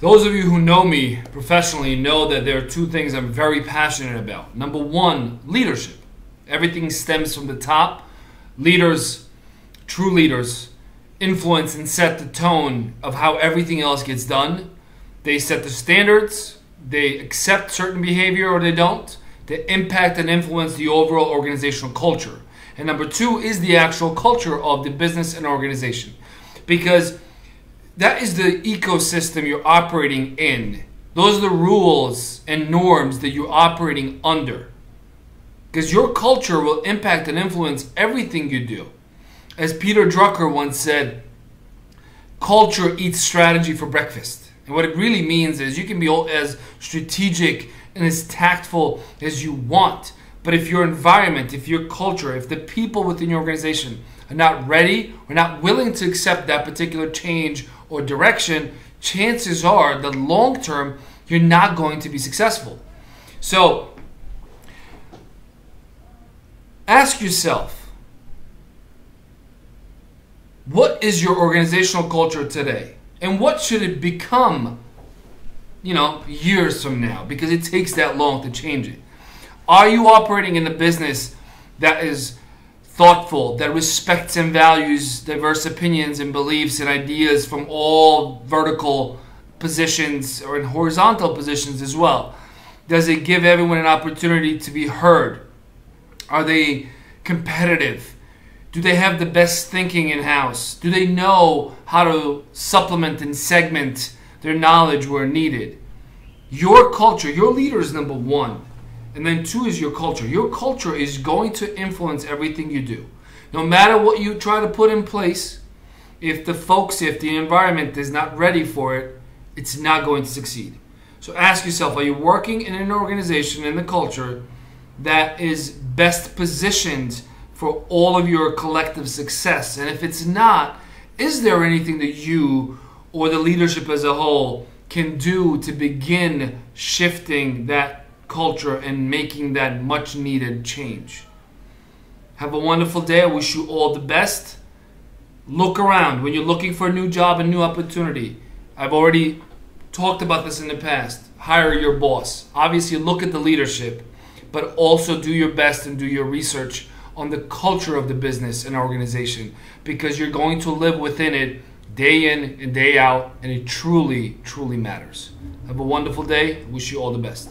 Those of you who know me professionally know that there are two things I'm very passionate about. Number one, leadership. Everything stems from the top. Leaders, true leaders, influence and set the tone of how everything else gets done. They set the standards, they accept certain behavior or they don't. They impact and influence the overall organizational culture. And number two is the actual culture of the business and organization. Because that is the ecosystem you're operating in. Those are the rules and norms that you're operating under. Because your culture will impact and influence everything you do. As Peter Drucker once said, culture eats strategy for breakfast. And what it really means is you can be as strategic and as tactful as you want. But if your environment, if your culture, if the people within your organization are not ready or not willing to accept that particular change or direction, chances are that long term you're not going to be successful. So ask yourself what is your organizational culture today? And what should it become, you know, years from now? Because it takes that long to change it. Are you operating in a business that is thoughtful, that respects and values diverse opinions and beliefs and ideas from all vertical positions or in horizontal positions as well? Does it give everyone an opportunity to be heard? Are they competitive? Do they have the best thinking in house? Do they know how to supplement and segment their knowledge where needed? Your culture, your leader is number one. And then two is your culture. Your culture is going to influence everything you do. No matter what you try to put in place, if the folks, if the environment is not ready for it, it's not going to succeed. So ask yourself, are you working in an organization in the culture that is best positioned for all of your collective success? And if it's not, is there anything that you or the leadership as a whole can do to begin shifting that culture and making that much needed change. Have a wonderful day. I wish you all the best. Look around when you're looking for a new job, a new opportunity. I've already talked about this in the past. Hire your boss. Obviously, look at the leadership, but also do your best and do your research on the culture of the business and organization because you're going to live within it day in and day out, and it truly, truly matters. Have a wonderful day. Wish you all the best.